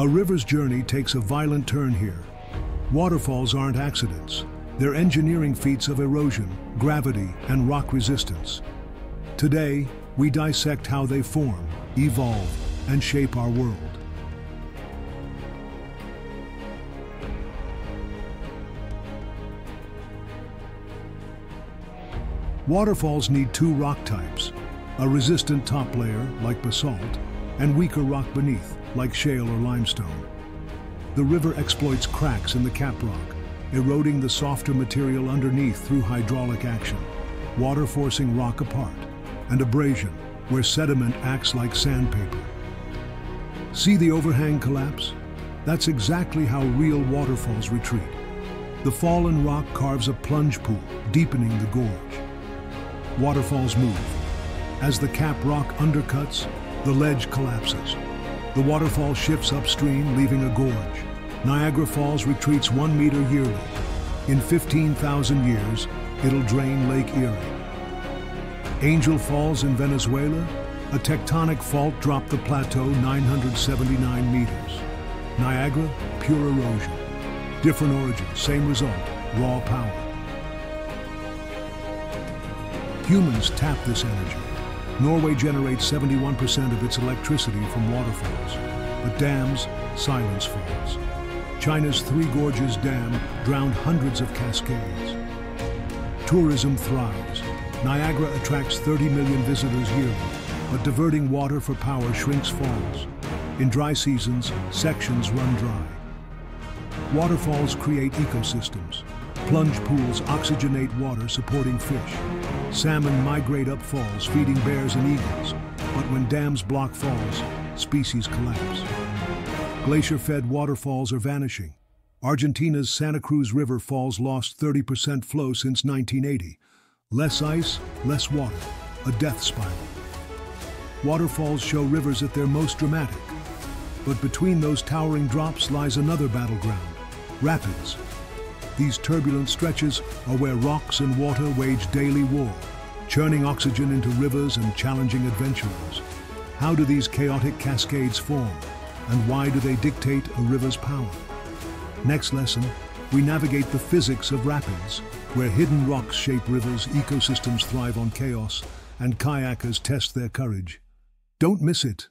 A river's journey takes a violent turn here. Waterfalls aren't accidents. They're engineering feats of erosion, gravity, and rock resistance. Today, we dissect how they form, evolve, and shape our world. Waterfalls need two rock types, a resistant top layer, like basalt, and weaker rock beneath, like shale or limestone. The river exploits cracks in the caprock, eroding the softer material underneath through hydraulic action, water forcing rock apart, and abrasion, where sediment acts like sandpaper. See the overhang collapse? That's exactly how real waterfalls retreat. The fallen rock carves a plunge pool, deepening the gorge. Waterfalls move. As the cap rock undercuts, the ledge collapses. The waterfall shifts upstream, leaving a gorge. Niagara Falls retreats one meter yearly. In 15,000 years, it'll drain Lake Erie. Angel Falls in Venezuela, a tectonic fault dropped the plateau 979 meters. Niagara, pure erosion. Different origin, same result, raw power. Humans tap this energy. Norway generates 71% of its electricity from waterfalls, but dams silence falls. China's Three Gorges Dam drowned hundreds of cascades. Tourism thrives. Niagara attracts 30 million visitors yearly, but diverting water for power shrinks falls. In dry seasons, sections run dry. Waterfalls create ecosystems. Plunge pools oxygenate water, supporting fish. Salmon migrate up falls, feeding bears and eagles. But when dams block falls, species collapse. Glacier-fed waterfalls are vanishing. Argentina's Santa Cruz River falls lost 30% flow since 1980. Less ice, less water. A death spiral. Waterfalls show rivers at their most dramatic. But between those towering drops lies another battleground, rapids. These turbulent stretches are where rocks and water wage daily war, churning oxygen into rivers and challenging adventurers. How do these chaotic cascades form? And why do they dictate a river's power? Next lesson, we navigate the physics of rapids, where hidden rocks shape rivers, ecosystems thrive on chaos, and kayakers test their courage. Don't miss it.